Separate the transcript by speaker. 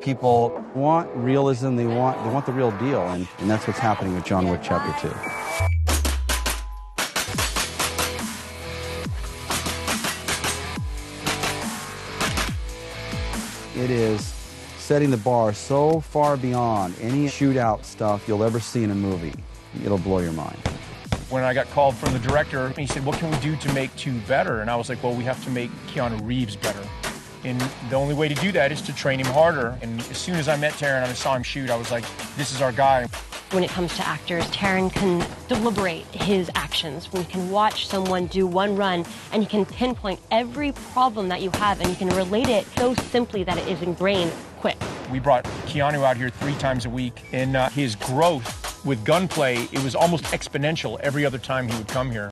Speaker 1: People want realism. They want they want the real deal, and, and that's what's happening with John Wick Chapter Two. It is setting the bar so far beyond any shootout stuff you'll ever see in a movie. It'll blow your mind.
Speaker 2: When I got called from the director, he said, What can we do to make two better? And I was like, Well, we have to make Keanu Reeves better. And the only way to do that is to train him harder. And as soon as I met Taran and I saw him shoot, I was like, This is our guy.
Speaker 3: When it comes to actors, Taran can deliberate his actions. We can watch someone do one run and he can pinpoint every problem that you have and you can relate it so simply that it is ingrained quick.
Speaker 2: We brought Keanu out here three times a week, and uh, his growth with gunplay, it was almost exponential every other time he would come here.